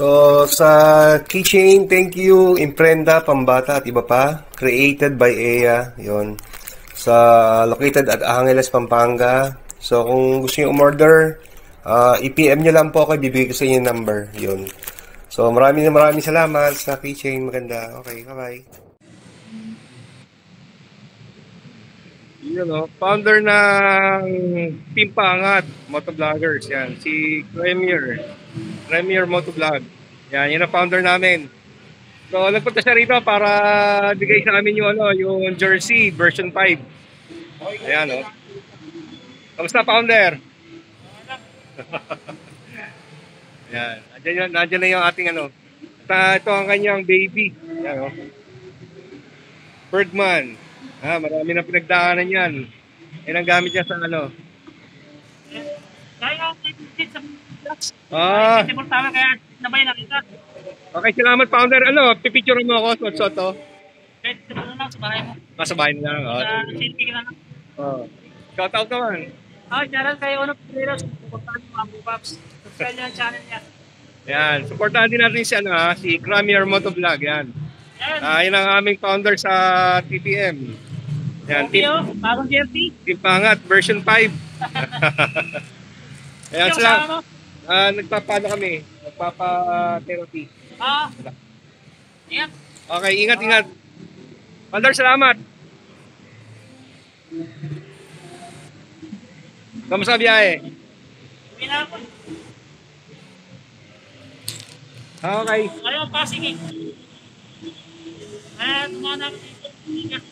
So, sa keychain, thank you, Imprenda, Pambata, at iba pa. Created by EA, yon Sa, located at Angeles, Pampanga. So, kung gusto nyo umorder, uh, i-PM nyo lang po ako, ibibigay ko sa inyo yung number. Yun. So, maraming maraming salamat sa keychain. Maganda. Okay, bye-bye. Yun o, founder ng Team Pangat, Motovloggers, yan, si Premier, Premier Motovlog. Yan, yan ang founder namin. So, nagpunta siya rito para bigay sa amin yung, ano, yung jersey version 5. Ayan o. Kamusta, founder? yan, nandiyan, nandiyan na yung ating ano. Ito ang kanyang baby. Yan o. Birdman. Ah, marami na pinagdaanan yan. Yan ang gamit niya sa ano. Kaya sa Ah, Sipol tama kaya nabay nakita. okay, salamat founder. Ano, pipicture mo ako, Sot Soto. Kahit na lang sa bahay mo. Nasa bahay na lang. Oh. Sa selfie ka lang. Oh. Shout out naman. Ah, dyan kay Ono Pedreros. Pupuntahan yung Abu Paps. Subscribe niyo ang channel niya. Yan, supportahan din natin si ano ha, si Cramier Motovlog yan. Yan. Ah, yun ang aming founder sa TPM. Yan, Okay, team, oh. Bagong jersey. team Pangat version 5. Ayan mo? Ah, nagpapano kami, nagpapa-therapy. Ah. Ingat. Okay, ingat, ingat. Founder, salamat. Kamusta biyahe? Ako. Ah, Okay. Ayaw, passing eh. Ah, dito. Ingat.